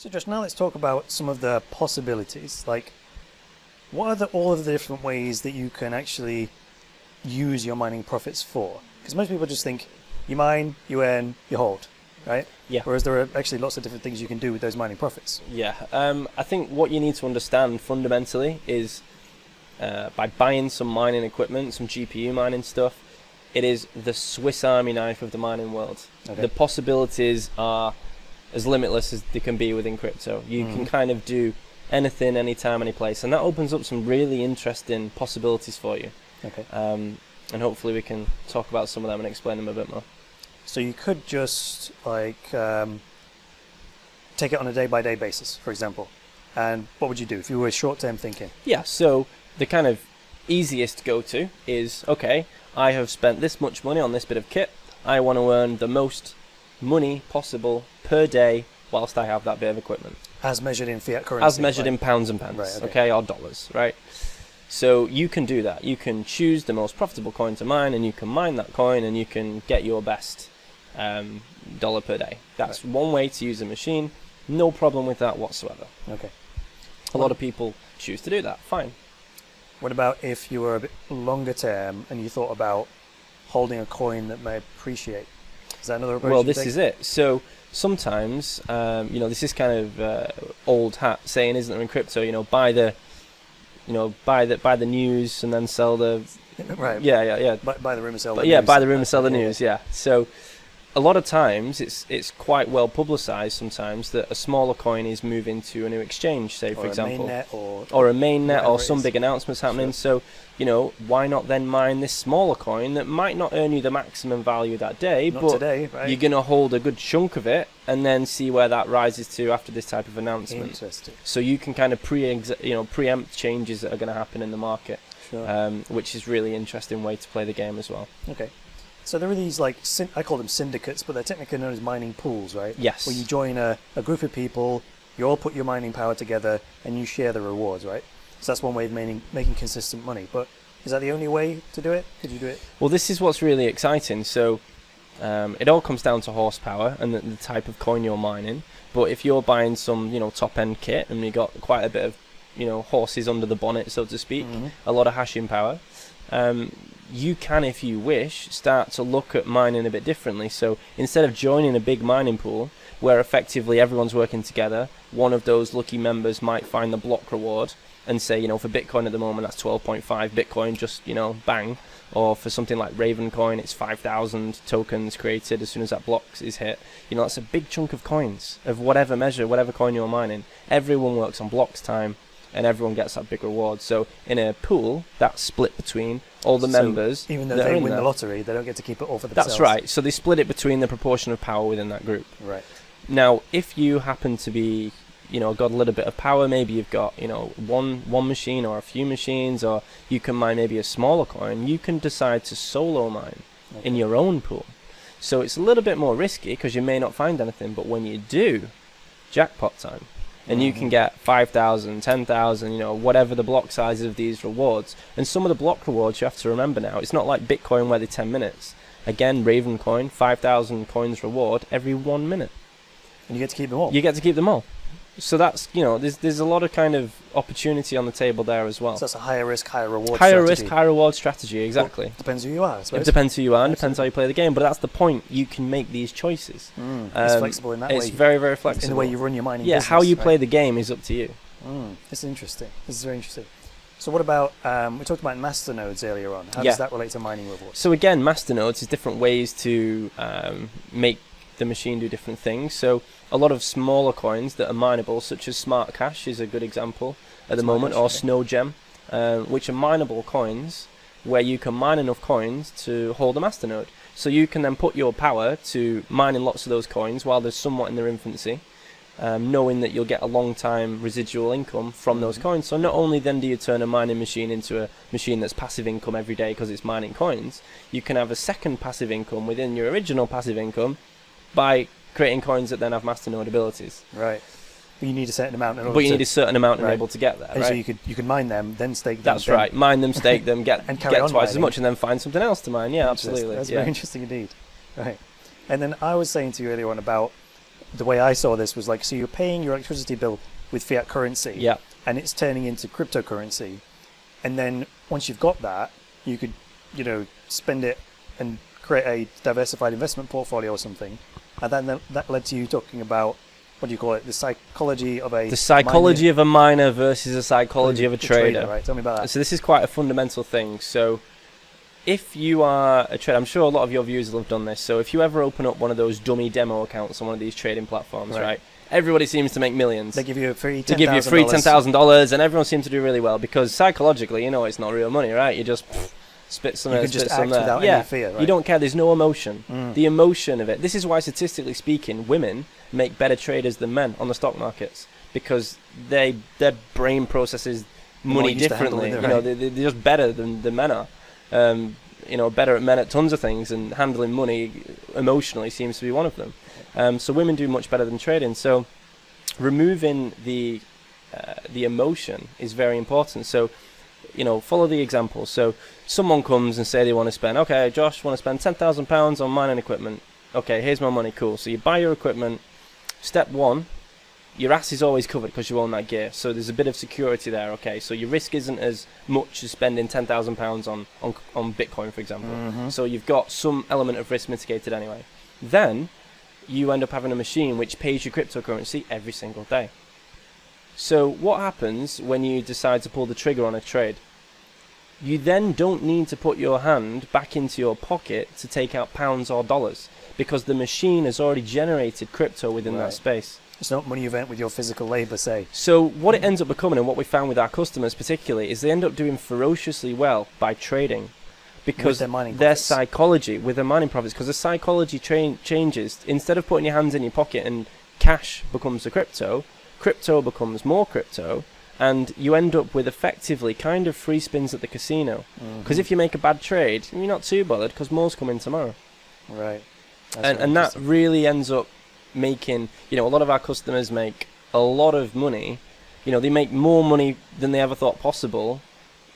So, just now let's talk about some of the possibilities. Like, what are the, all of the different ways that you can actually use your mining profits for? Because most people just think you mine, you earn, you hold, right? Yeah. Whereas there are actually lots of different things you can do with those mining profits. Yeah, um, I think what you need to understand fundamentally is uh, by buying some mining equipment, some GPU mining stuff, it is the Swiss Army knife of the mining world. Okay. The possibilities are as limitless as they can be within crypto. You can Mhm. kind of do anything, anytime, any place, and that opens up some really interesting possibilities for you. Okay. Um, and hopefully, we can talk about some of them and explain them a bit more. So you could just like um, take it on a day by day basis, for example. And what would you do if you were short term thinking? Yeah, so the kind of easiest go to is okay, I have spent this much money on this bit of kit. I want to earn the most money possible per day whilst I have that bit of equipment. As measured in fiat currency. As measured right? in pounds and pence, Right, okay. okay. or dollars, right? So you can do that. You can choose the most profitable coin to mine, and you can mine that coin, and you can get your best um, dollar per day. That's one way to use a machine. No problem with that whatsoever. Okay. A lot of people choose to do that. Fine. What about if you were a bit longer term and you thought about holding a coin that may appreciate? Is that another approach? Well, this take? is it. So sometimes, um, you know, this is kind of uh, old hat saying, isn't there, in crypto? You know, buy the, you know, buy the buy the news and then sell the. right. Yeah, yeah, yeah. Buy, buy the rumor, sell But the yeah, news. buy the rumor, sell the Yeah. news. Yeah. So a lot of times, it's it's quite well publicized. Sometimes that a smaller coin is moving to a new exchange, say for or example, a or or a mainnet, or some big announcements happening. So, you know, why not then mine this smaller coin that might not earn you the maximum value that day, not but today, right? you're going to hold a good chunk of it and then see where that rises to after this type of announcement. Interesting. So you can kind of pre you know preempt changes that are going to happen in the market, Sure. um, which is really interesting way to play the game as well. okay. So there are these like I call them syndicates, but they're technically known as mining pools, right? Yes. Where you join a, a group of people, you all put your mining power together, and you share the rewards, right? So that's one way of making making consistent money. But is that the only way to do it? Could you do it? Well, this is what's really exciting. So um, it all comes down to horsepower and the, the type of coin you're mining. But if you're buying some you know top end kit and you got quite a bit of you know horses under the bonnet, so to speak, Mhm. a lot of hashing power. Um, you can, if you wish, start to look at mining a bit differently. So instead of joining a big mining pool where effectively everyone's working together, one of those lucky members might find the block reward and say, you know, for Bitcoin at the moment that's 12.5 Bitcoin, just you know, bang. Or for something like Ravencoin, it's 5,000 tokens created as soon as that block is hit. You know, that's a big chunk of coins of whatever measure, whatever coin you're mining. Everyone works on blocks time and everyone gets that big reward. So in a pool, that's split between all the So members. Even though they in win the lottery, they don't get to keep it all for themselves. That's right. So they split it between the proportion of power within that group. Right. Now, if you happen to be, you know, got a little bit of power, maybe you've got, you know, one one machine or a few machines, or you can mine maybe a smaller coin. You can decide to solo mine in your own pool. So it's a little bit more risky because you may not find anything, but when you do, jackpot time. And you can get 5,000, 10,000, you know, whatever the block sizes of these rewards. And some of the block rewards you have to remember now, it's not like Bitcoin where they're 10 minutes. Again, Ravencoin, 5,000 coins reward every one minute. And you get to keep them all. You get to keep them all. So that's, you know, there's, there's a lot of kind of opportunity on the table there as well. So that's a higher risk, higher reward. higher strategy. risk, higher reward strategy, exactly. Depends who you are. It depends who you are and depends how you play the game, but that's the point. You can make these choices. Mm, it's Um, flexible in that It's way. It's very, very flexible. in the way you run your mining yeah, business. how you right? play the game is up to you. Mm, is interesting. This is very interesting. So what about um, we talked about master nodes earlier on? How Yeah. does that relate to mining rewards? So again, masternodes is different ways to um, make the machine do different things. So a lot of smaller coins that are mineable, such as Smart Cash, is a good example at the moment, or. Snow Gem, um, which are mineable coins where you can mine enough coins to hold a masternode. So you can then put your power to mining lots of those coins while they're somewhat in their infancy. Um, knowing that you'll get a long time residual income from those Mhm. coins. So not only then do you turn a mining machine into a machine that's passive income every day because it's mining coins, you can have a second passive income within your original passive income by creating coins that then have masternode abilities. Right. But you need a certain amount in order But you to, need a certain amount right. able to get there, and right? so you could you can mine them, then stake them. That's then- right. Mine them, stake them, get And carry get on twice as much, and then find something else to mine. Yeah, absolutely. That's yeah. very interesting indeed. Right. And then I was saying to you earlier on about the way I saw this was like, so you're paying your electricity bill with fiat currency, Yeah. and it's turning into cryptocurrency, and then once you've got that, you could, you know, spend it and create a diversified investment portfolio or something, and then that- led to you talking about what do you call it, the psychology of a The psychology of a miner versus the psychology of a the trader. right? Tell me about that. So this is quite a fundamental thing. So if you are a trader, I'm sure a lot of your viewers will have done this. So if you ever open up one of those dummy demo accounts on one of these trading platforms, Right. right? Everybody seems to make millions. They give you a free. They give you free $10,000. dollars, and everyone seems to do really well because psychologically, you know, it's not real money, right? You just pff, spit some You there, spit some there. without yeah, any fear, right? you don't care. There's no emotion. Mm. The emotion of it. This is why, statistically speaking, women make better traders than men on the stock markets because they their brain processes money used to differently. You it, know, right. they, they- they're just better than the men are. Um, you know, better at men at tons of things, and handling money emotionally seems to be one of them. Um, so women do much better than trading. So removing the uh, the emotion is very important. So you know, follow the example. So someone comes and say they want to spend, okay, Josh, want to spend ten thousand pounds on mining equipment. Okay, here's my money. Cool. So you buy your equipment. Step one, your ass is always covered because you own that gear. So there's a bit of security there. Okay, so your risk isn't as much as spending ten thousand pounds on on on Bitcoin, for example. Mhm. So you've got some element of risk mitigated anyway. Then you end up having a machine which pays you cryptocurrency every single day. So what happens when you decide to pull the trigger on a trade? You then don't need to put your hand back into your pocket to take out pounds or dollars because the machine has already generated crypto within Right. that space. It's not money you earned with your physical labour, say. So what it ends up becoming, and what we found with our customers particularly, is they end up doing ferociously well by trading, because their mining their psychology with their mining profits, because the psychology tra- changes. Instead of putting your hands in your pocket and cash becomes the crypto, crypto becomes more crypto, and you end up with effectively kind of free spins at the casino. Because Mhm. if you make a bad trade, you're not too bothered because more's coming tomorrow. Right, That's and, and that really ends up making you know a lot of our customers make a lot of money. You know they make more money than they ever thought possible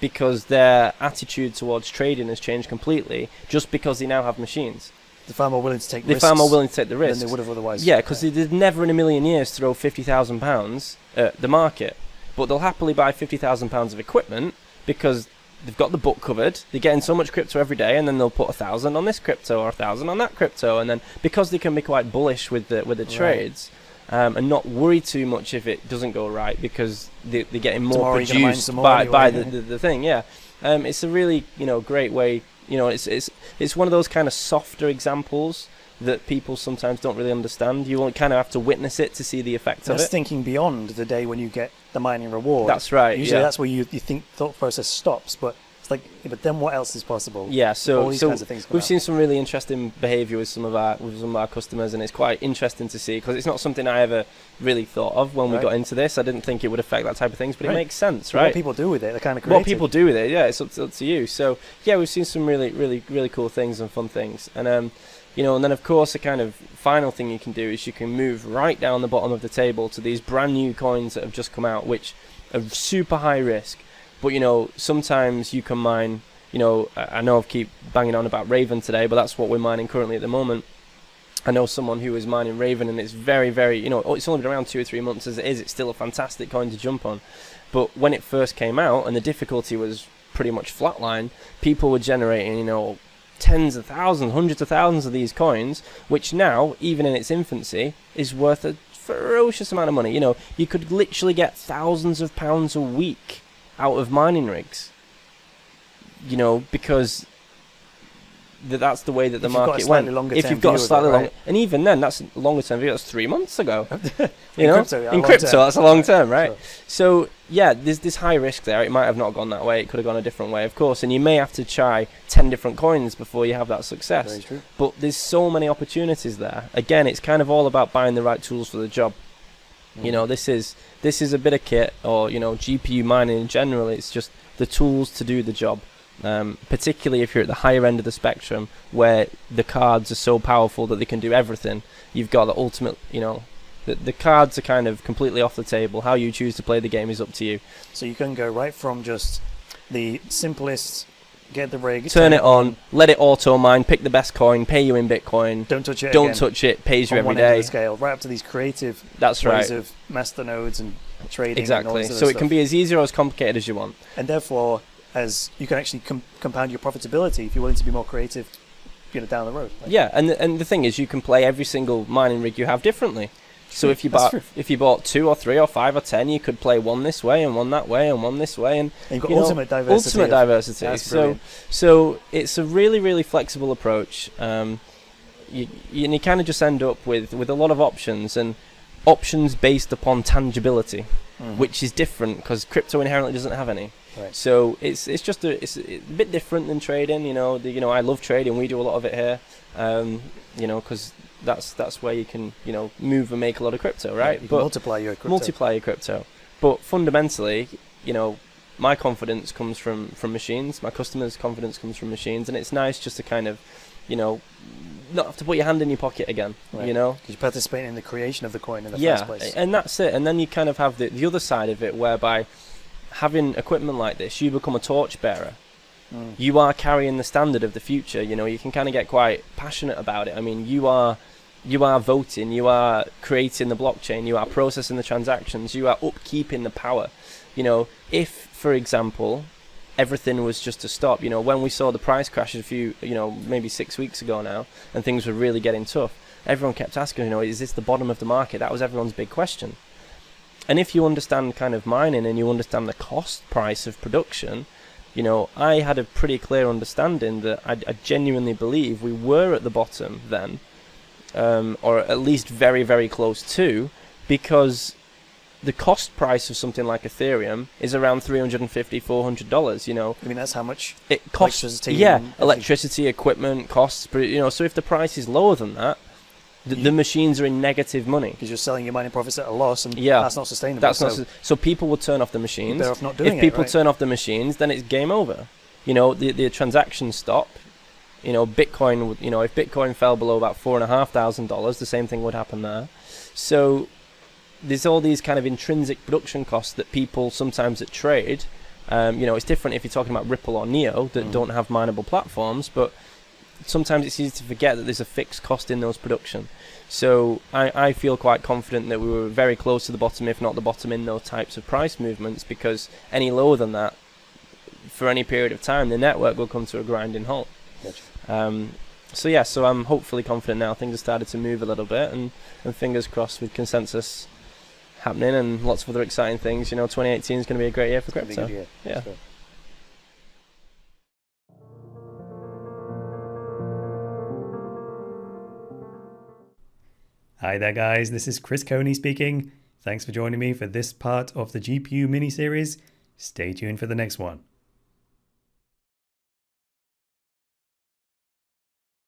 because their attitude towards trading has changed completely just because they now have machines. They're far more willing to take they're risks far more willing to take the risk than they would have otherwise. yeah because they'd never in a million years throw 50,000 pounds at the market but they'll happily buy 50,000 pounds of equipment because they've got the book covered. They're getting so much crypto every day and then they'll put a thousand on this crypto or a thousand on that crypto and then because they can be quite bullish with the with the Right. trades um, and not worry too much if it doesn't go right because they, they're getting more Tomorrow produced more by, anyway, by the, the, the thing yeah. Um, it's a really you know great way you know it's it's it's one of those kind of softer examples that people sometimes don't really understand you kind of have to witness it to see the effect of That's it thinking beyond the day when you get the mining reward. that's right Usually yeah. that's where you, you think thought process stops, but it's like, but then what else is possible? Yeah, All so these so kinds of things we've out. seen some really interesting behaviour with some of our with some of our customers, and it's quite interesting to see because it's not something I ever really thought of when we got into this. I didn't think it would affect that type of things, but Right. it makes sense, So right? What people do with it, they're kind of creative. what people do with it, yeah, it's up to, up to you. So yeah, we've seen some really, really, really cool things and fun things, and um, you know, and then of course the kind of final thing you can do is you can move right down the bottom of the table to these brand new coins that have just come out, which are super high risk, but you know sometimes you can mine. You know, I know I keep banging on about Raven today, but that's what we're mining currently at the moment. I know someone who is mining Raven, and it's very, very, you know, oh, it's only been around two or three months as it is. It's still a fantastic coin to jump on. But when it first came out and the difficulty was pretty much flatline, people were generating, you know, tens of thousands, hundreds of thousands of these coins, which now, even in its infancy, is worth a ferocious amount of money. You know, you could literally get thousands of pounds a week out of mining rigs. You know, because th- that's the way that the If you've got a market went. longer if you've got a view of it, slightly right? longer, and even then, that's a longer term view. That's three months ago. You In know, crypto, yeah, in crypto, that's a long term, right? Sure. So yeah, there's this high risk there. It might have not gone that way. It could have gone a different way, of course. And you may have to try ten different coins before you have that success. But there's so many opportunities there. Again, it's kind of all about buying the right tools for the job. You Mm. know, this is this is a bit of kit, or you know, GPU mining in general. It's just the tools to do the job. Um, particularly if you're at the higher end of the spectrum, where the cards are so powerful that they can do everything. You've got the ultimate, you know, the the cards are kind of completely off the table. How you choose to play the game is up to you. So you can go right from just the simplest get the rig, turn it on, let it auto mine, pick the best coin, pay you in Bitcoin. Don't touch it. Don't again, touch it, pays you on every one end of the scale, right up to these creative That's ways right. of master nodes and trading. And all Exactly. this So it stuff. can be as easy or as complicated as you want. and therefore, as you can actually com- compound your profitability if you're willing to be more creative, you know, down the road. Like, Yeah, and the, and the thing is, you can play every single mining rig you have differently. So if you bought true. if you bought two or three or five or ten, you could play one this way and one that way and one this way and and you've got you know, ultimate diversity. ultimate diversity. That's So brilliant. so it's a really really flexible approach. Um, you you, you kind of just end up with with a lot of options and options based upon tangibility, Mhm. which is different because crypto inherently doesn't have any. Right. So it's it's just a it's a bit different than trading. You know, the, you know I love trading. We do a lot of it here. Um, you know, because that's that's where you can you know move and make a lot of crypto, right? Can but multiply your crypto. multiply your crypto. But fundamentally, you know, my confidence comes from from machines. My customers' confidence comes from machines, and it's nice just to kind of, you know, not have to put your hand in your pocket again. Right. You know, Because you participate in the creation of the coin in the yeah, first place. and that's it. And then you kind of have the the other side of it, whereby having equipment like this, you become a torchbearer. Mm. You are carrying the standard of the future. You know, you can kind of get quite passionate about it. I mean, you are you are voting, you are creating the blockchain, you are processing the transactions, you are upkeeping the power. You know, if, for example, everything was just to stop, you know, when we saw the price crash a few, you know, maybe six weeks ago now, and things were really getting tough, everyone kept asking, you know, is this the bottom of the market? That was everyone's big question. And if you understand kind of mining and you understand the cost price of production, you know, I had a pretty clear understanding that I, I genuinely believe we were at the bottom then, um, or at least very, very close to, because the cost price of something like Ethereum is around 350 $400, you know. I mean, that's how much It costs, Electricity yeah, electricity, equipment, costs, but, you know, so if the price is lower than that, the, the machines are in negative money. because you're selling your mining profits at a loss, and Yeah. that's not sustainable. That's so not so, so people will turn off the machines. off not doing if people. Right? turn off the machines, then it's game over. You know, the the transactions stop. You know, Bitcoin. would- You know, if Bitcoin fell below about four and a half thousand dollars, the same thing would happen there. So there's all these kind of intrinsic production costs that people sometimes that trade. Um, you know, it's different if you're talking about Ripple or Neo that Mhm. don't have mineable platforms, but sometimes it's easy to forget that there's a fixed cost in those production. So I, I feel quite confident that we were very close to the bottom, if not the bottom, in those types of price movements. Because any lower than that, for any period of time, the network will come to a grinding halt. Gotcha. Um, so yeah, so I'm hopefully confident now. Things have started to move a little bit, and, and fingers crossed with consensus happening and lots of other exciting things. You know, 2018 is going to be a great year for It's gonna be a crypto. year, Yeah. sure. Hi there, guys. This is Chris Coney speaking. Thanks for joining me for this part of the GPU mini series. Stay tuned for the next one.